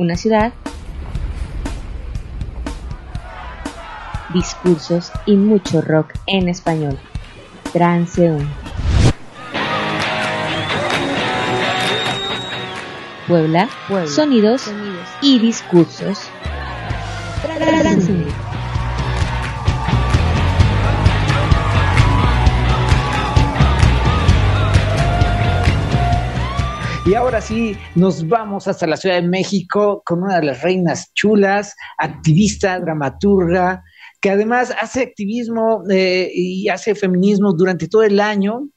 una ciudad, discursos y mucho rock en español. Transeúnte. Puebla, sonidos, y discursos. Y ahora sí, nos vamos hasta la Ciudad de México con una de las reinas chulas, activista, dramaturga, que además hace activismo eh, y hace feminismo durante todo el año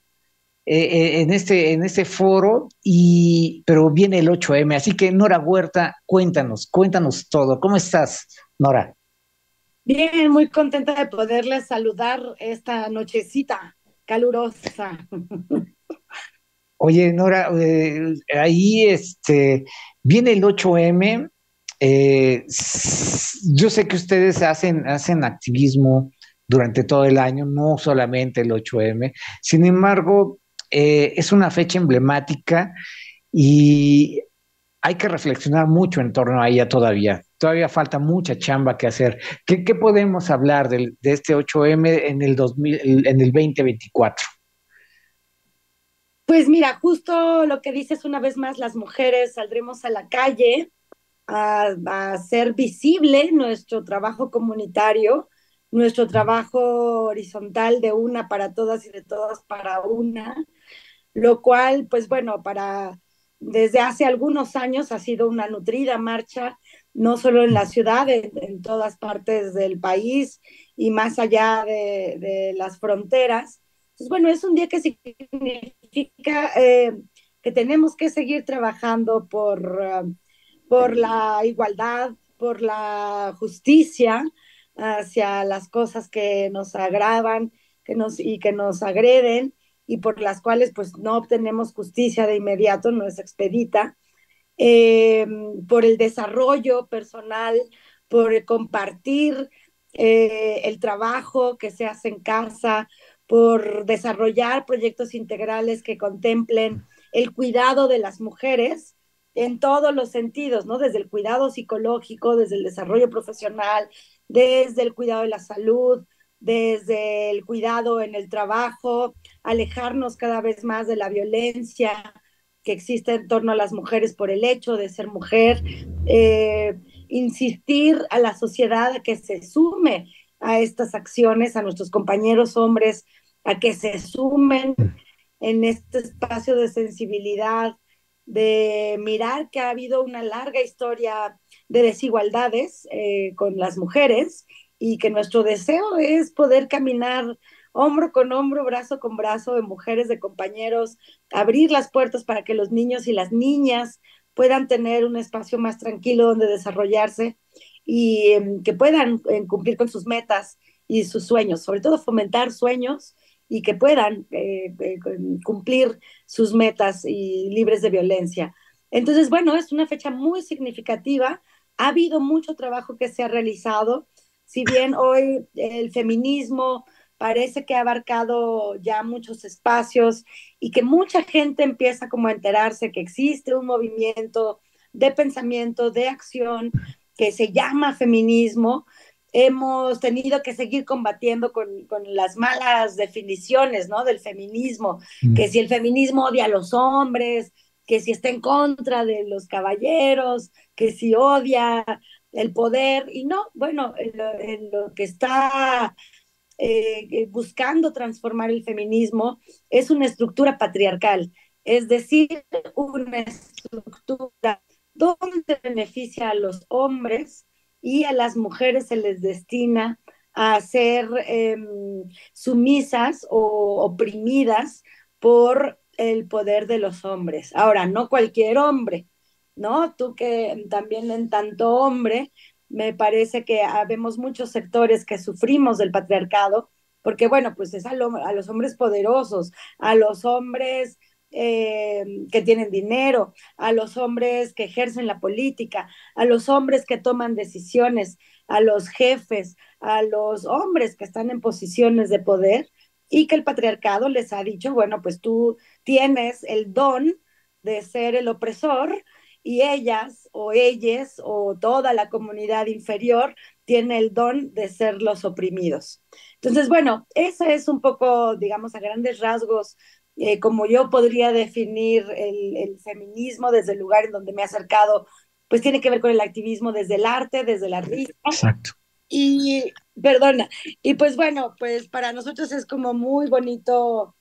eh, eh, en, este, en este foro, y, pero viene el 8M. Así que, Nora Huerta, cuéntanos, cuéntanos todo. ¿Cómo estás, Nora? Bien, muy contenta de poderles saludar esta nochecita calurosa. Oye, Nora, eh, ahí este, viene el 8M. Eh, yo sé que ustedes hacen, hacen activismo durante todo el año, no solamente el 8M. Sin embargo, eh, es una fecha emblemática y hay que reflexionar mucho en torno a ella todavía. Todavía falta mucha chamba que hacer. ¿Qué, podemos hablar de, de, este 8M en el, 2000, en el 2024? Pues mira, justo lo que dices una vez más, las mujeres saldremos a la calle a, hacer visible nuestro trabajo comunitario, nuestro trabajo horizontal de una para todas y de todas para una, lo cual, pues bueno, para desde hace algunos años ha sido una nutrida marcha, no solo en la ciudad, en, todas partes del país y más allá de, de las fronteras. Entonces, bueno, es un día que significa eh, que tenemos que seguir trabajando por, uh, por la igualdad, por la justicia hacia las cosas que nos agravan que nos, y que nos agreden y por las cuales pues no obtenemos justicia de inmediato, no es expedita, eh, por el desarrollo personal, por compartir eh, el trabajo que se hace en casa, por desarrollar proyectos integrales que contemplen el cuidado de las mujeres en todos los sentidos, ¿no? Desde el cuidado psicológico, desde el desarrollo profesional, desde el cuidado de la salud, desde el cuidado en el trabajo, alejarnos cada vez más de la violencia que existe en torno a las mujeres por el hecho de ser mujer, eh, insistir a la sociedad que se sume a estas acciones, a nuestros compañeros hombres, a que se sumen en este espacio de sensibilidad, de mirar que ha habido una larga historia de desigualdades eh, con las mujeres y que nuestro deseo es poder caminar hombro con hombro, brazo con brazo de mujeres, de compañeros, abrir las puertas para que los niños y las niñas puedan tener un espacio más tranquilo donde desarrollarse y em, que puedan em, cumplir con sus metas y sus sueños, sobre todo fomentar sueños y que puedan eh, eh, cumplir sus metas y libres de violencia. Entonces, bueno, es una fecha muy significativa. Ha habido mucho trabajo que se ha realizado. Si bien hoy el feminismo parece que ha abarcado ya muchos espacios y que mucha gente empieza como a enterarse que existe un movimiento de pensamiento, de acción, que se llama feminismo, hemos tenido que seguir combatiendo con, las malas definiciones, ¿no? Del feminismo, mm. que si el feminismo odia a los hombres, que si está en contra de los caballeros, que si odia el poder, y no, bueno, en lo, que está eh, buscando transformar el feminismo es una estructura patriarcal, es decir, una estructura donde beneficia a los hombres y a las mujeres se les destina a ser em, sumisas o oprimidas por el poder de los hombres. Ahora, no cualquier hombre, ¿no? Tú que también en tanto hombre, me parece que habemos muchos sectores que sufrimos del patriarcado, porque bueno, pues es a, a los hombres poderosos, a los hombres eh, que tienen dinero, a los hombres que ejercen la política, a los hombres que toman decisiones, a los jefes, a los hombres que están en posiciones de poder y que el patriarcado les ha dicho, bueno, pues tú tienes el don de ser el opresor y ellas o ellas o toda la comunidad inferior tiene el don de ser los oprimidos. Entonces, bueno, ese es un poco, digamos, a grandes rasgos, eh, como yo podría definir el, el, feminismo desde el lugar en donde me he acercado, pues tiene que ver con el activismo desde el arte, desde la risa. Exacto. Y, perdona, y pues bueno, pues para nosotros es como muy bonito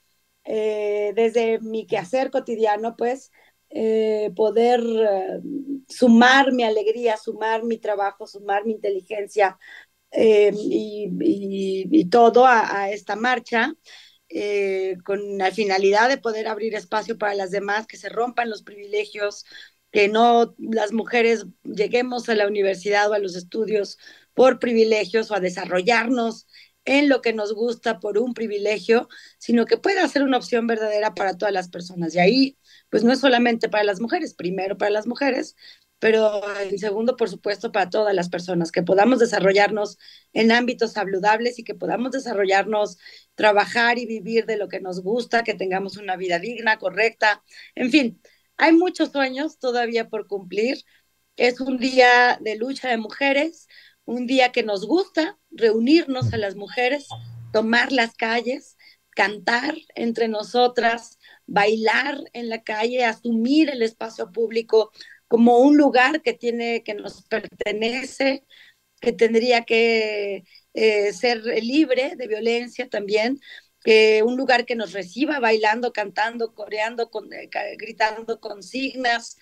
eh, desde mi quehacer cotidiano, pues eh, poder eh, sumar mi alegría, sumar mi trabajo, sumar mi inteligencia eh, y, y, y, todo a, a esta marcha. Eh, con la finalidad de poder abrir espacio para las demás, que se rompan los privilegios, que no las mujeres lleguemos a la universidad o a los estudios por privilegios o a desarrollarnos en lo que nos gusta por un privilegio, sino que pueda ser una opción verdadera para todas las personas. Y ahí, pues no es solamente para las mujeres, primero para las mujeres, pero en segundo, por supuesto, para todas las personas, que podamos desarrollarnos en ámbitos saludables y que podamos desarrollarnos, trabajar y vivir de lo que nos gusta, que tengamos una vida digna, correcta, en fin, hay muchos sueños todavía por cumplir. Es un día de lucha de mujeres, un día que nos gusta reunirnos a las mujeres, tomar las calles, cantar entre nosotras, bailar en la calle, asumir el espacio público como un lugar que tiene, que nos pertenece, que tendría que eh, ser libre de violencia también, un lugar que nos reciba bailando, cantando, coreando, eh, gritando consignas,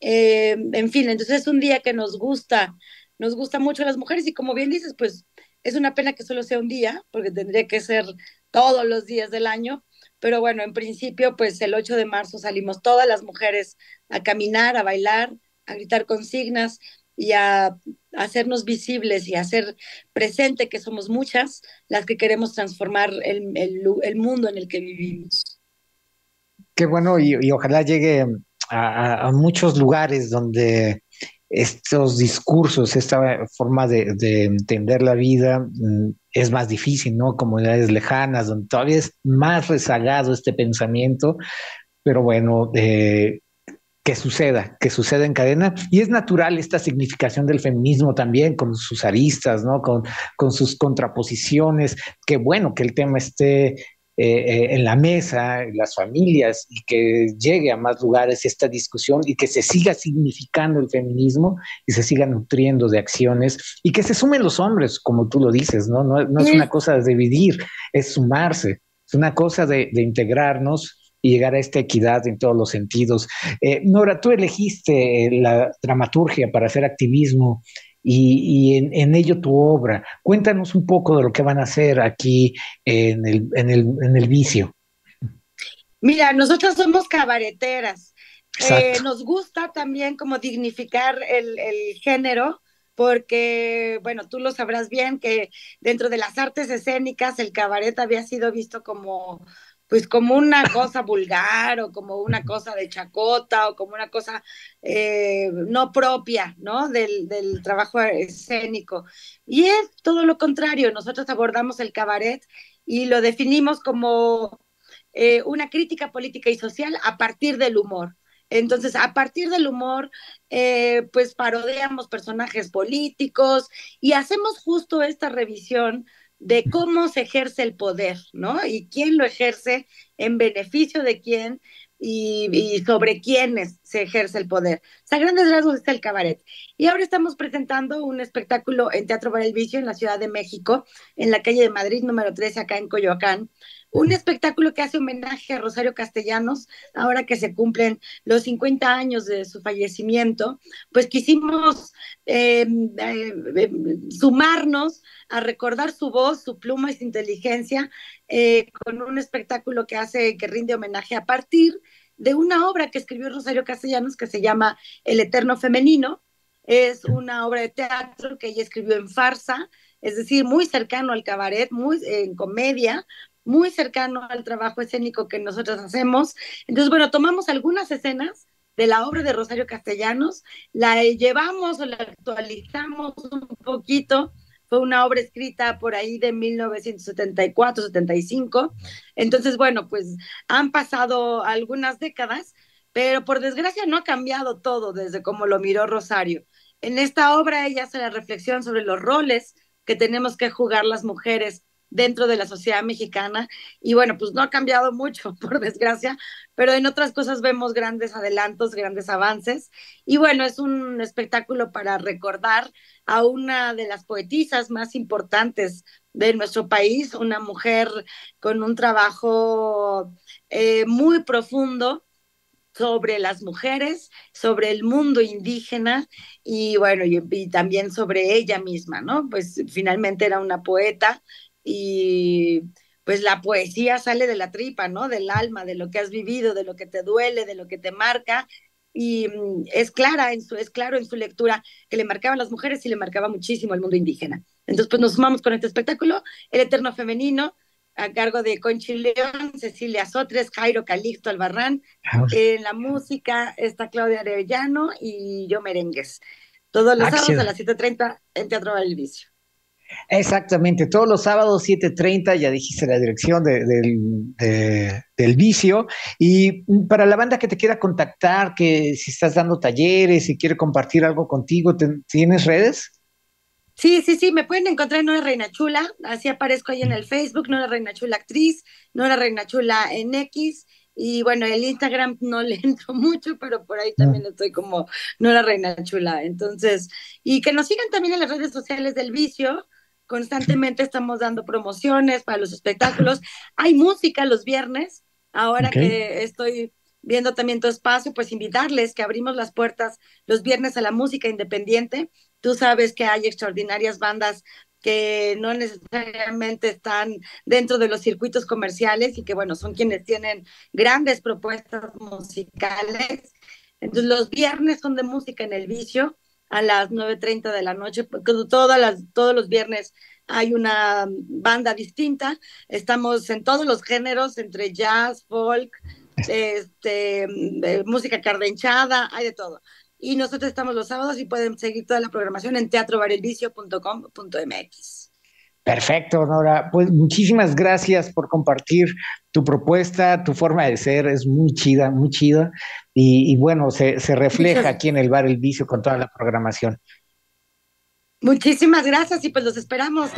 eh, en fin, entonces es un día que nos gusta nos gusta mucho a las mujeres y como bien dices, pues es una pena que solo sea un día, porque tendría que ser todos los días del año, pero bueno, en principio, pues el 8 de marzo salimos todas las mujeres a caminar, a bailar, a gritar consignas y a hacernos visibles y a hacer presente que somos muchas las que queremos transformar el, el, mundo en el que vivimos. Qué bueno y, ojalá llegue a, muchos lugares donde estos discursos, esta forma de, de, entender la vida mm, es más difícil, ¿no? Comunidades lejanas, donde todavía es más rezagado este pensamiento, pero bueno, eh, que suceda, que suceda en cadena. Y es natural esta significación del feminismo también, con sus aristas, ¿no? Con, con sus contraposiciones. Qué bueno que el tema esté eh, en la mesa, en las familias, y que llegue a más lugares esta discusión y que se siga significando el feminismo y se siga nutriendo de acciones y que se sumen los hombres, como tú lo dices, ¿no? No, no es una cosa de dividir, es sumarse, es una cosa de, de integrarnos y llegar a esta equidad en todos los sentidos. Eh, Nora, tú elegiste la dramaturgia para hacer activismo y, y en, en, ello tu obra. Cuéntanos un poco de lo que van a hacer aquí en el, en el, en el vicio. Mira, nosotros somos cabareteras. Eh, nos gusta también como dignificar el, el género, porque, bueno, tú lo sabrás bien que dentro de las artes escénicas el cabaret había sido visto como pues como una cosa vulgar o como una cosa de chacota o como una cosa eh, no propia, ¿no? Del, del, trabajo escénico. Y es todo lo contrario, nosotros abordamos el cabaret y lo definimos como eh, una crítica política y social a partir del humor. Entonces, a partir del humor, eh, pues parodiamos personajes políticos y hacemos justo esta revisión de cómo se ejerce el poder, ¿no? Y quién lo ejerce en beneficio de quién y, sobre quiénes se ejerce el poder. O sea, grandes rasgos está el cabaret. Y ahora estamos presentando un espectáculo en Teatro Bar El Vicio en la Ciudad de México, en la calle de Madrid número 13, acá en Coyoacán, un espectáculo que hace homenaje a Rosario Castellanos, ahora que se cumplen los 50 años de su fallecimiento, pues quisimos eh, eh, sumarnos a recordar su voz, su pluma y su inteligencia eh, con un espectáculo que hace, que rinde homenaje a partir de una obra que escribió Rosario Castellanos que se llama El Eterno Femenino. Es una obra de teatro que ella escribió en farsa, es decir, muy cercano al cabaret, muy en comedia, muy cercano al trabajo escénico que nosotros hacemos. Entonces, bueno, tomamos algunas escenas de la obra de Rosario Castellanos, la llevamos o la actualizamos un poquito. Fue una obra escrita por ahí de 1974, 75. Entonces, bueno, pues han pasado algunas décadas, pero por desgracia no ha cambiado todo desde como lo miró Rosario. En esta obra ella hace la reflexión sobre los roles que tenemos que jugar las mujeres dentro de la sociedad mexicana y bueno, pues no ha cambiado mucho, por desgracia, pero en otras cosas vemos grandes adelantos, grandes avances y bueno, es un espectáculo para recordar a una de las poetisas más importantes de nuestro país, una mujer con un trabajo eh, muy profundo sobre las mujeres, sobre el mundo indígena y bueno, y, también sobre ella misma, ¿no? Pues finalmente era una poeta y pues la poesía sale de la tripa, ¿no? Del alma, de lo que has vivido, de lo que te duele, de lo que te marca y mm, es clara en su es claro en su lectura que le marcaba a las mujeres y le marcaba muchísimo al mundo indígena. Entonces, pues nos sumamos con este espectáculo, El Eterno Femenino, a cargo de Conchi León, Cecilia Sotres, Jairo Calixto Albarrán. En la música está Claudia Arellano y yo merengues. Todos los sábados a las 7.30 en Teatro Vicio. Exactamente, todos los sábados 7.30, ya dijiste la dirección del vicio. Y para la banda que te quiera contactar, que si estás dando talleres y quiere compartir algo contigo, ¿tienes redes? Sí, sí, sí, me pueden encontrar en Nora Reina Chula, así aparezco ahí en el Facebook, Nora Reina Chula Actriz, Nora Reina Chula en X, y bueno, el Instagram no le entro mucho, pero por ahí también estoy como Nora Reina Chula. Entonces, y que nos sigan también en las redes sociales del vicio, constantemente estamos dando promociones para los espectáculos. Hay música los viernes, ahora que estoy viendo también tu espacio, pues invitarles que abrimos las puertas los viernes a la música independiente. Tú sabes que hay extraordinarias bandas que no necesariamente están dentro de los circuitos comerciales y que, bueno, son quienes tienen grandes propuestas musicales. Entonces, los viernes son de música en el vicio a las 9.30 de la noche, porque todas las, todos los viernes hay una banda distinta. Estamos en todos los géneros, entre jazz, folk, este, música cardenchada, hay de todo. Y nosotros estamos los sábados y pueden seguir toda la programación en teatrobarelvicio.com.mx. Perfecto, Nora. Pues muchísimas gracias por compartir tu propuesta, tu forma de ser es muy chida, muy chida. Y, bueno, se, se refleja aquí en el Bar El Vicio con toda la programación. Muchísimas gracias y pues los esperamos.